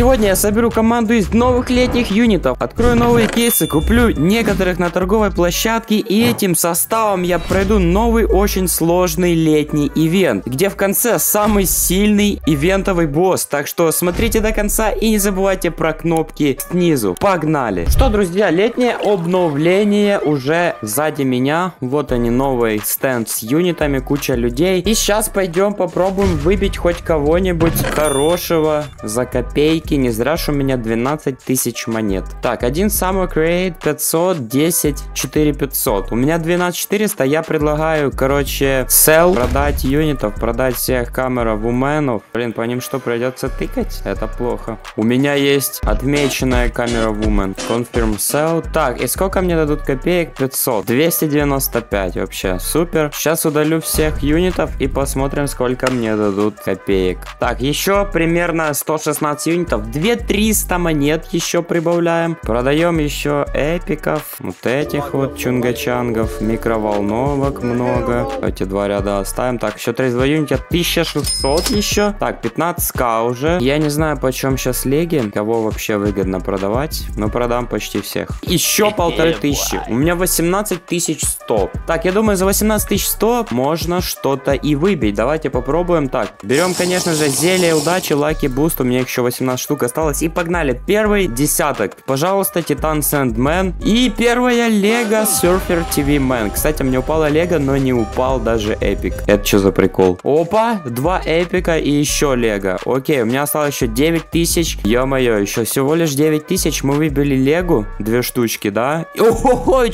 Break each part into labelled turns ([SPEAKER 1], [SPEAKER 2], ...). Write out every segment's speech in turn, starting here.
[SPEAKER 1] Сегодня я соберу команду из новых летних юнитов, открою новые кейсы, куплю некоторых на торговой площадке и этим составом я пройду новый очень сложный летний ивент, где в конце самый сильный ивентовый босс. Так что смотрите до конца и не забывайте про кнопки снизу. Погнали! Что, друзья, летнее обновление уже сзади меня. Вот они, новый стенд с юнитами, куча людей. И сейчас пойдем попробуем выбить хоть кого-нибудь хорошего за копейки. Не зря ж у меня 12 тысяч монет. Так, один Summer Create 500, 10, 4500. У меня 12 400, я предлагаю, короче, sell, продать юнитов, продать всех камеров вуменов. Блин, по ним что, придется тыкать? Это плохо. У меня есть отмеченная камера вумен. Confirm sell. Так, и сколько мне дадут копеек? 500. 295 вообще. Супер. Сейчас удалю всех юнитов и посмотрим, сколько мне дадут копеек. Так, еще примерно 116 юнитов. 2300 монет еще прибавляем. Продаем еще эпиков. Вот этих вот чунгачангов. Микроволновок много. Эти два ряда оставим. Так, еще 32 юнита. 1600 еще. Так, 15к уже. Я не знаю, почем сейчас леги. Кого вообще выгодно продавать. Но продам почти всех. Еще полторы тысячи. У меня 18 тысяч 100. Так, я думаю, за 18 тысяч 100 можно что-то и выбить. Давайте попробуем. Так, берем, конечно же, зелье удачи, lucky boost. У меня еще 18 штук осталось. И погнали. Первый десяток. Пожалуйста, Titan Sandman. И первая Лего Surfer TV Man. Кстати, мне упала Лего, но не упал даже эпик. Это что за прикол? Опа, два эпика и еще Лего. Окей, у меня осталось еще 9 тысяч. Ё-моё, еще всего лишь 9 тысяч. Мы выбили Легу. Две штучки, да? Ого,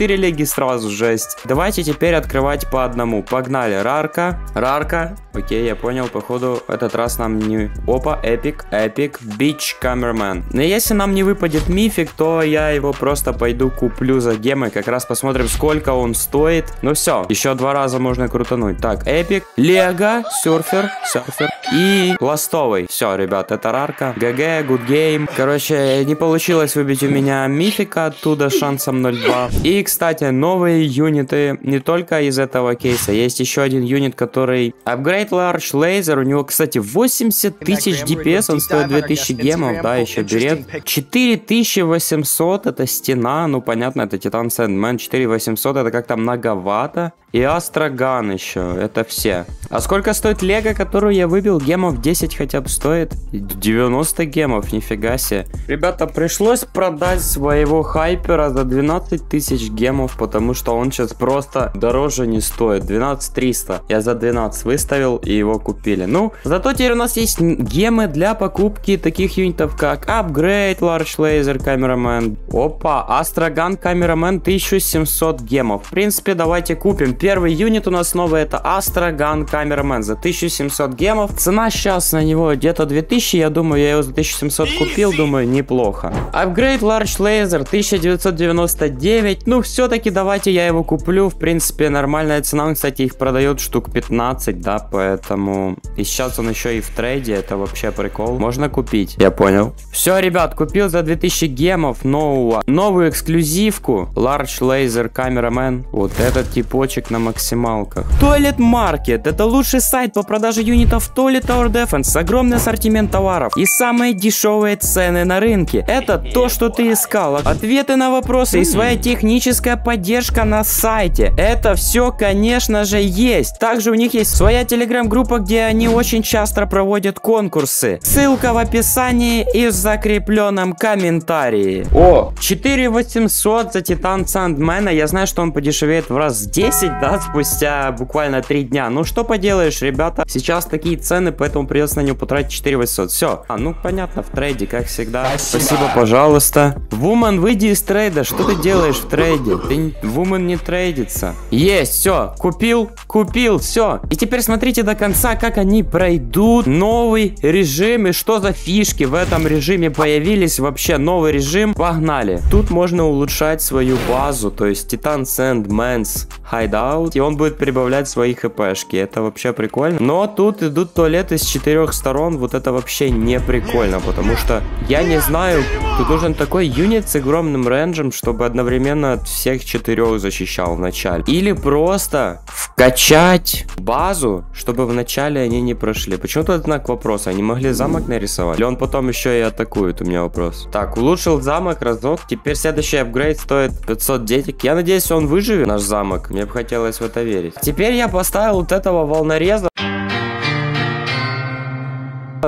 [SPEAKER 1] 4 леги сразу, жесть. Давайте теперь открывать по одному. Погнали. Рарка. Рарка. Окей, я понял. Походу, этот раз нам не... Опа, эпик. Эпик. Beach Cameraman. Но если нам не выпадет мифик, то я его просто пойду куплю за гемы. Как раз посмотрим, сколько он стоит. Ну все, еще два раза можно крутануть. Так, эпик. Лего. Серфер. Серфер. И last овый. Все, ребят, это рарка. GG, good game. Короче, не получилось выбить у меня мифика оттуда шансом 0.2. И, кстати, новые юниты не только из этого кейса. Есть еще один юнит, который Upgrade Large Laser. У него, кстати, 80 тысяч DPS, он стоит 2000 гемов, да, еще берет. 4800 это стена, ну понятно, это Титан Сэндмен. 4800 это как-то многовато. И Астроган еще, это все. А сколько стоит Лего, которую я выбил? Гемов 10 хотя бы стоит? 90 гемов, нифига себе. Ребята, пришлось продать своего хайпера за 12 тысяч гемов, потому что он сейчас просто дороже не стоит. 12 300. Я за 12 выставил и его купили. Ну, зато теперь у нас есть гемы для покупки таких юнитов, как Upgrade, Large Laser, Cameraman. Опа, Астроган, Cameraman 1700 гемов. В принципе, давайте купим. Первый юнит у нас новый, это Астроган, Cameraman за 1700 гемов. Цена сейчас на него где-то 2000, я думаю, я его за 1700 купил, думаю, неплохо. Upgrade Large Laser 1999, ну все-таки давайте я его куплю, в принципе нормальная цена, он, кстати, их продает штук 15, да, поэтому... И сейчас он еще и в трейде, это вообще прикол. Можно купить, я понял. Все, ребят, купил за 2000 гемов нового, новую эксклюзивку Large Laser Cameraman. Вот этот типочек на максималках. Toilet Market, это лучший сайт по продаже юнитов Toilet Tower Defense, огромный ассортимент товаров и самые дешевые цены на рынке. Это то, что ты искал. Ответы на вопросы и своя техническая поддержка на сайте. Это все, конечно же, есть. Также у них есть своя телеграм-группа, где они очень часто проводят конкурсы. Ссылка в описании и в закрепленном комментарии. О, 4800 за Титан Сандмена. Я знаю, что он подешевеет в раз 10, да, спустя буквально 3 дня. Ну, что поделаешь, ребята. Сейчас такие цены, поэтому придется на него потратить 4800. Все. А, ну, понятно, в трейде, как всегда. Спасибо, Спасибо пожалуйста. Вумен, выйди из трейда. Что ты делаешь в трейде? Ты, Вумен не трейдится. Есть, все. Купил, купил, все. И теперь смотрите до конца, как они пройдут новый режим и что за фишки в этом режиме появились. Вообще новый режим. Погнали. Тут можно улучшать свою базу, то есть Титан Сэндмэнс, Hideout, и он будет прибавлять свои хпшки. Это вообще прикольно. Но тут идут туалеты с четырех сторон, вот это вообще не прикольно, потому что я не знаю, тут нужен такой юнит с огромным рейнджем, чтобы одновременно всех четырех защищал в начале. Или просто вкачать базу, чтобы в начале они не прошли. Почему тут знак вопроса? Они могли замок нарисовать? Или он потом еще и атакует? У меня вопрос. Так, улучшил замок разок. Теперь следующий апгрейд стоит 500 детик. Я надеюсь, он выживет, наш замок. Мне бы хотелось в это верить. Теперь я поставил вот этого волнореза.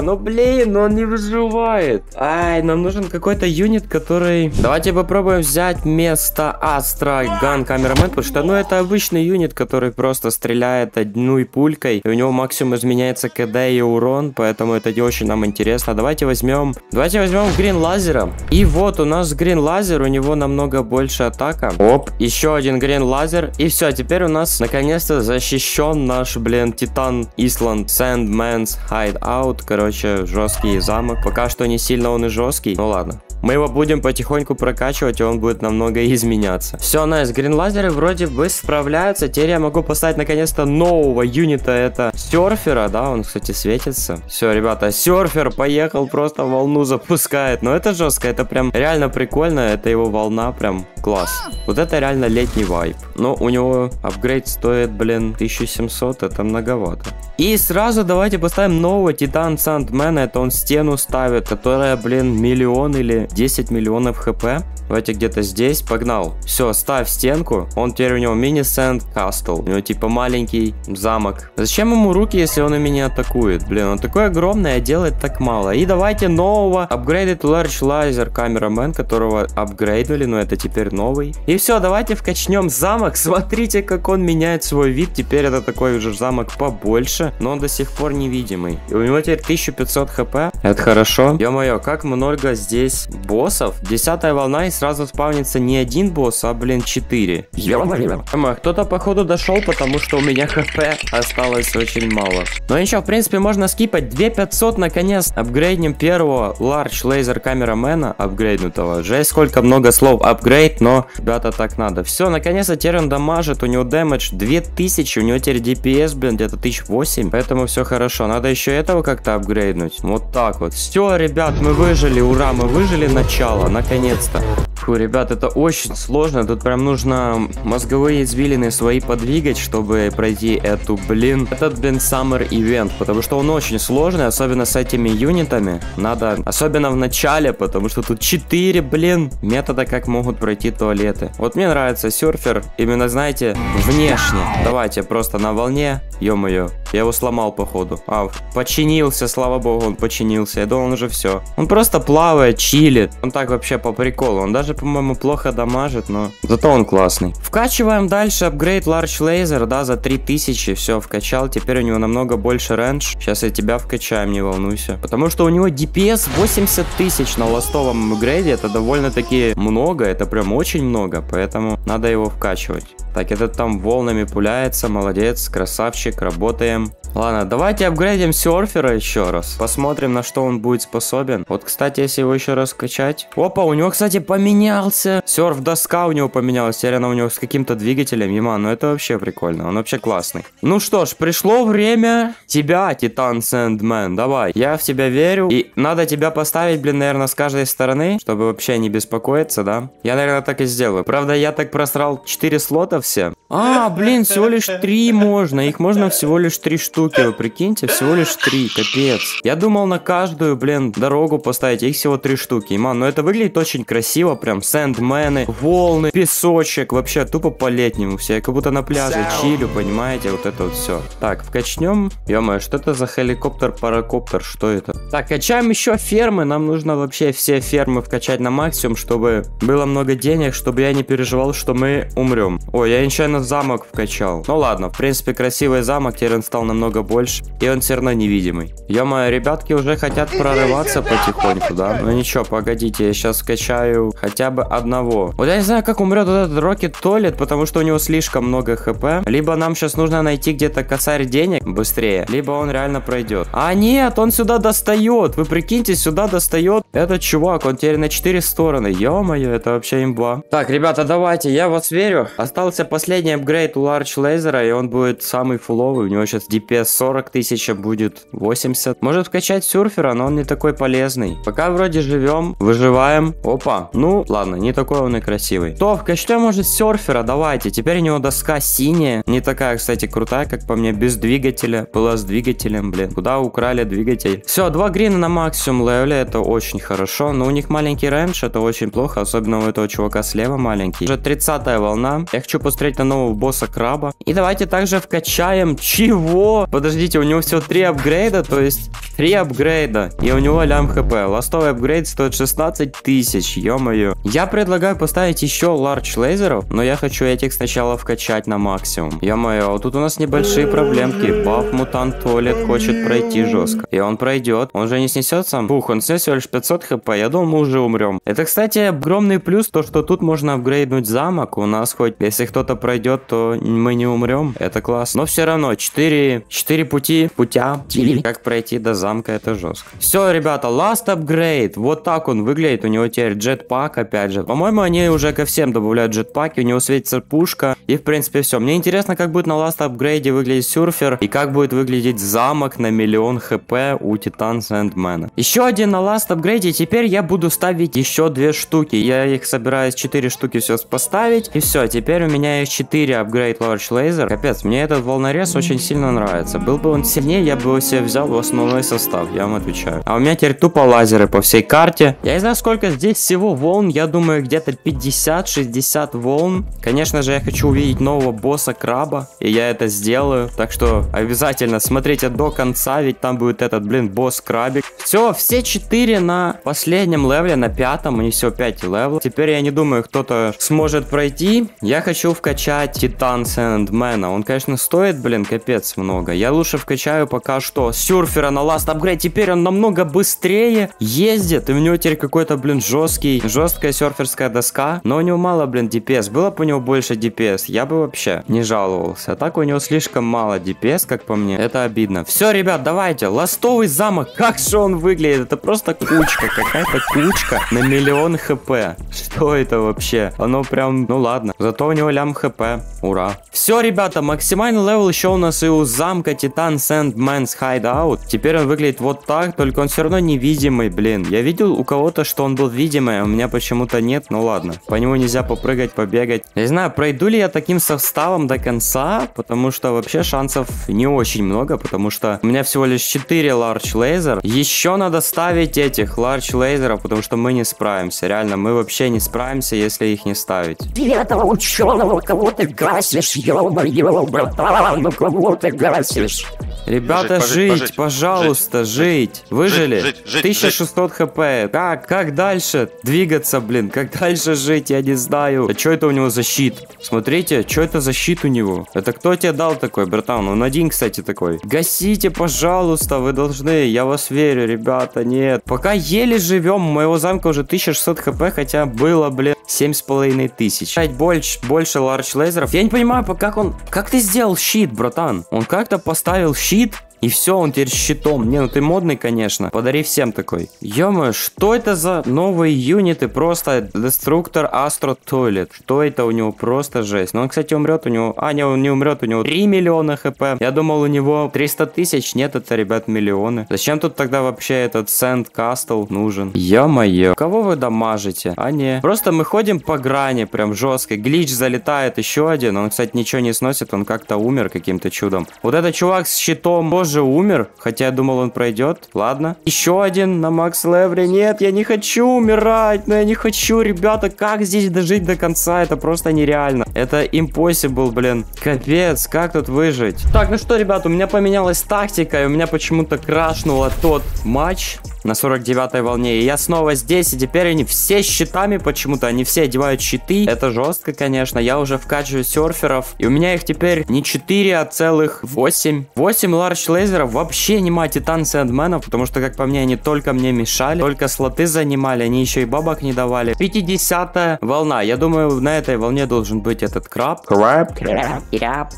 [SPEAKER 1] Ну блин, он не выживает. Ай, нам нужен какой-то юнит, который... Давайте попробуем взять место Astro Gun Cameraman, потому что, ну, это обычный юнит, который просто стреляет одной пулькой, и у него максимум изменяется КД и урон, поэтому это не очень нам интересно. Давайте возьмем... Давайте возьмем Green Laser а. И вот у нас Green Laser, у него намного больше атака. Оп, еще один Green Laser. И все, теперь у нас наконец-то защищен наш, блин, Titan Island Sandman's Hideout, короче короче, жесткий замок. Пока что не сильно он и жесткий, ну ладно. Мы его будем потихоньку прокачивать, и он будет намного изменяться. Все, nice, green laser ы вроде бы справляются. Теперь я могу поставить наконец-то нового юнита, это серфера, да, он, кстати, светится. Все, ребята, серфер поехал, просто волну запускает. Но это жестко, это прям реально прикольно, это его волна, прям класс. Вот это реально летний вайп. Но у него апгрейд стоит, блин, 1700, это многовато. И сразу давайте поставим нового Титан Сандмена, это он стену ставит, которая, блин, миллион или 10 миллионов хп. Давайте где-то здесь. Погнал. Все, ставь стенку. Он теперь у него мини-сенд кастл. У него типа маленький замок. Зачем ему руки, если он и меня атакует? Блин, он такой огромный, а делает так мало. И давайте нового Upgraded Large Laser Cameraman, которого апгрейднули, но это теперь новый. И все, давайте вкачнем замок. Смотрите, как он меняет свой вид. Теперь это такой уже замок побольше, но он до сих пор невидимый. И у него теперь 1500 хп. Это хорошо. Ё-моё, как много здесь боссов. Десятая волна и сразу спавнится не один босс, а, блин, четыре. Кто-то, походу, дошел, потому что у меня хп осталось очень мало. Но еще, в принципе, можно скипать. 2500, наконец, апгрейднем первого Large Laser Камерамена, апгрейднутого. Жесть, сколько много слов апгрейд, но, ребята, так надо. Все, наконец-то теперь он дамажит, у него дэмэдж 2000, у него теперь DPS, блин, где-то 1008, поэтому все хорошо. Надо еще этого как-то апгрейднуть. Вот так вот. Все, ребят, мы выжили, ура, мы выжили начало, наконец-то. Фу, ребят, это очень сложно. Тут прям нужно мозговые извилины свои подвигать, чтобы пройти эту, блин, этот, блин, Summer Event. Потому что он очень сложный, особенно с этими юнитами. Надо, особенно в начале, потому что тут 4, блин, метода, как могут пройти туалеты. Вот мне нравится серфер, именно, знаете, внешне. Давайте просто на волне, ё-моё. Я его сломал, походу. А, починился, слава богу, он починился. Я думал, он уже все. Он просто плавает, чилит. Он так вообще по приколу. Он даже даже, по-моему, плохо дамажит, но зато он классный. Вкачиваем дальше апгрейд Large Laser, да, за 3000, все, вкачал. Теперь у него намного больше рендж. Сейчас я тебя вкачаем, не волнуйся. Потому что у него DPS 80 тысяч на ластовом апгрейде, это довольно-таки много, это прям очень много, поэтому надо его вкачивать. Так, этот там волнами пуляется, молодец, красавчик, работаем. Ладно, давайте апгрейдим серфера еще раз. Посмотрим, на что он будет способен. Вот, кстати, если его еще раз качать. Опа, у него, кстати, поменялся. Серф-доска у него поменялась. Теперь у него с каким-то двигателем. Ема, ну это вообще прикольно. Он вообще классный. Ну что ж, пришло время тебя, Титан Сэндмен. Давай, я в тебя верю. И надо тебя поставить, блин, наверное, с каждой стороны, чтобы вообще не беспокоиться, да? Я, наверное, так и сделаю. Правда, я так просрал 4 слота все. А, блин, всего лишь 3 можно. Их можно всего лишь 3 штуки вы прикиньте, всего лишь три, капец. Я думал на каждую, блин, дорогу поставить, их всего три штуки. Ман, но это выглядит очень красиво, прям сэндмены, волны, песочек, вообще тупо по-летнему все. Я как будто на пляже чилю, понимаете, вот это вот все. Так, вкачнем. ё что это за хеликоптер-паракоптер, что это? Так, качаем еще фермы, нам нужно вообще все фермы вкачать на максимум, чтобы было много денег, чтобы я не переживал, что мы умрем. Ой, я нечаянно замок вкачал. Ну ладно, в принципе, красивый замок, теперь он стал намного больше, и он все равно невидимый. Ё-моё, ребятки уже хотят прорываться потихоньку, да? Ну ничего, погодите, я сейчас скачаю хотя бы одного. Вот я не знаю, как умрет вот этот Рокет Толет, потому что у него слишком много хп. Либо нам сейчас нужно найти где-то косарь денег быстрее, либо он реально пройдет. А нет, он сюда достает. Вы прикиньте, сюда достает этот чувак. Он теперь на 4 стороны. Ё-моё, это вообще имба. Так, ребята, давайте, я вас верю. Остался последний последний апгрейд у Large Laser, и он будет самый фуловый. У него сейчас DPS 40 тысяч, а будет 80. Может вкачать Сюрфера, но он не такой полезный. Пока вроде живем, выживаем. Опа, ну ладно, не такой он и красивый. То, вкачайте может Серфера, давайте. Теперь у него доска синяя. Не такая, кстати, крутая, как по мне, без двигателя. Была с двигателем, блин. Куда украли двигатель? Все, два green а на максимум level е, это очень хорошо. Но у них маленький range, это очень плохо. Особенно у этого чувака слева маленький. Уже 30 волна. Я хочу посмотреть на нового босса краба. И давайте также вкачаем... Чего? Подождите, у него всего 3 апгрейда, то есть 3 апгрейда. И у него лям хп. Ластовый апгрейд стоит 16 тысяч, ё-моё. Я предлагаю поставить еще ларч лазеров, но я хочу этих сначала вкачать на максимум. Ё-моё, тут у нас небольшие проблемки. Баф мутант туалет хочет пройти жестко. И он пройдет. Он же не снесется. Бух, он снес всего лишь 500 хп. Я думал, мы уже умрем. Это, кстати, огромный плюс, то, что тут можно апгрейднуть замок. У нас хоть, если кто-то пройдет, то мы не умрем. Это классно. Но все равно, 4, 4 пути, путя, как пройти до замка, это жестко. Все, ребята, last upgrade. Вот так он выглядит. У него теперь джетпак, опять же. По-моему, они уже ко всем добавляют джетпаки. У него светится пушка. И, в принципе, все. Мне интересно, как будет на last апгрейде выглядеть сюрфер. И как будет выглядеть замок на миллион хп у Титан Сэндмена. Еще один на last апгрейде. Теперь я буду ставить еще две штуки. Я их собираюсь 4 штуки сейчас поставить. И все, теперь у меня есть 4 апгрейд Large Laser. Капец, мне этот волнорез очень сильно нравится. Был бы он сильнее, я бы его себе взял в основной состав, я вам отвечаю. А у меня теперь тупо лазеры по всей карте. Я не знаю, сколько здесь всего волн. Я думаю, где-то 50-60 волн. Конечно же, я хочу увидеть нового босса краба. И я это сделаю. Так что обязательно смотрите до конца, ведь там будет этот, блин, босс крабик. Все, все 4 на последнем level е, на пятом. И все, 5 level. Теперь я не думаю, кто-то сможет пройти. Я хочу вкачать Titan Sandman а. Он, конечно, стоит, блин, капец много. Я лучше вкачаю пока что Сюрфера на last upgrade. Теперь он намного быстрее ездит. И у него теперь какой-то, блин, жесткий, жесткая серферская доска. Но у него мало, блин, DPS. Было бы у него больше DPS, я бы вообще не жаловался. А так у него слишком мало DPS, как по мне. Это обидно. Все, ребят, давайте. Last овый замок. Как же он выглядит? Это просто кучка. Какая-то кучка на миллион HP. Что это вообще? Оно прям, ну ладно. Зато у него лям HP. Ура. Все, ребята, максимальный level еще у нас и у замка Титан Sandman's Hideout. Теперь он выглядит вот так, только он все равно невидимый, блин. Я видел у кого-то, что он был видимый, а у меня почему-то нет. Ну ладно. По нему нельзя попрыгать, побегать. Не знаю, пройду ли я таким составом до конца, потому что вообще шансов не очень много, потому что у меня всего лишь 4 Large Laser. Еще надо ставить этих Large Laser, потому что мы не справимся. Реально, мы вообще не справимся, если их не ставить.
[SPEAKER 2] этого ученого кого ты гасишь, ё-моё, братан, ну кого ты гасишь?
[SPEAKER 1] Ребята,
[SPEAKER 3] Пожить,
[SPEAKER 1] жить,
[SPEAKER 3] пожить,
[SPEAKER 1] пожалуйста, жить. Выжили?
[SPEAKER 3] жить, жить,
[SPEAKER 1] 1600 хп. Как, как дальше двигаться, блин? Как дальше жить, я не знаю. А что это у него за щит? Смотрите, что это за щит у него? Это кто тебе дал такой, братан? Он один, кстати, такой. Гасите, пожалуйста, вы должны. Я вас верю, ребята, нет. Пока еле живем, у моего замка уже 1600 хп, хотя было, блин, 7,5 тысяч. Опять больше, больше ларч лазеров. Я не понимаю, по- как он... Как ты сделал щит, братан? Он как-то поставил щит, и все, он теперь щитом. Не, ну ты модный, конечно. Подари всем такой. ё что это за новые юниты? Просто Деструктор Астро Тойлет. Что это у него? Просто жесть. Но он, кстати, умрет у него... А, не, он не умрет, у него 3 миллиона хп. Я думал, у него 300 тысяч. Нет, это, ребят, миллионы. Зачем тут тогда вообще этот Сент Кастл нужен? Ё-моё. Кого вы дамажите? А, не. Просто мы ходим по грани, прям жестко. Глич залетает еще один. Он, кстати, ничего не сносит. Он как-то умер каким-то чудом. Вот этот чувак с щитом тоже умер. Хотя я думал, он пройдет. Ладно. Еще один на Макс Левре. Нет, я не хочу умирать. Но я не хочу, ребята. Как здесь дожить до конца? Это просто нереально. Это impossible, блин. Капец, как тут выжить? Так, ну что, ребят, у меня поменялась тактика. И у меня почему-то крашнуло тот матч на 49 волне. И я снова здесь, и теперь они все щитами почему-то, они все одевают щиты. Это жестко, конечно. Я уже вкачиваю серферов. И у меня их теперь не 4, а целых 8. 8 ларч лазеров. Вообще нема титан сэндменов, потому что, как по мне, они только мне мешали. Только слоты занимали, они еще и бабок не давали. 50 волна. Я думаю, на этой волне должен быть этот краб.
[SPEAKER 2] Краб, краб, краб.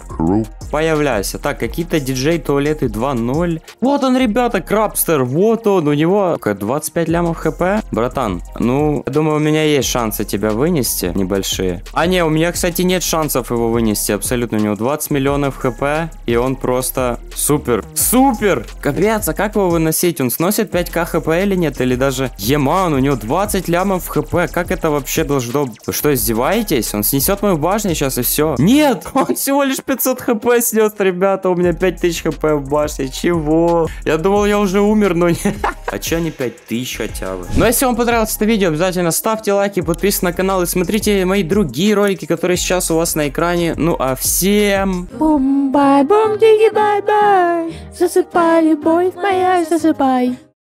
[SPEAKER 1] Появляйся. Так, какие-то диджей туалеты 2.0. Вот он, ребята, крабстер. Вот он. У него него 25 лямов хп. Братан, ну, я думаю, у меня есть шансы тебя вынести, небольшие. А не, у меня, кстати, нет шансов его вынести, абсолютно. У него 20 миллионов хп, и он просто супер. Супер! Капец, а как его выносить? Он сносит 5к хп или нет? Или даже... Еман, у него 20 лямов хп. Как это вообще должно... Вы что, издеваетесь? Он снесет мою башню сейчас и все. Нет, он всего лишь 500 хп снес, ребята. У меня 5000 хп в башне. Чего? Я думал, я уже умер, но нет. А че не 5000 хотя бы? Ну, если вам понравилось это видео, обязательно ставьте лайки, подписывайтесь на канал и смотрите мои другие ролики, которые сейчас у вас на экране. Ну, а всем...
[SPEAKER 3] Бум-бай, бум-диги-бай-бай Засыпай, любовь моя, засыпай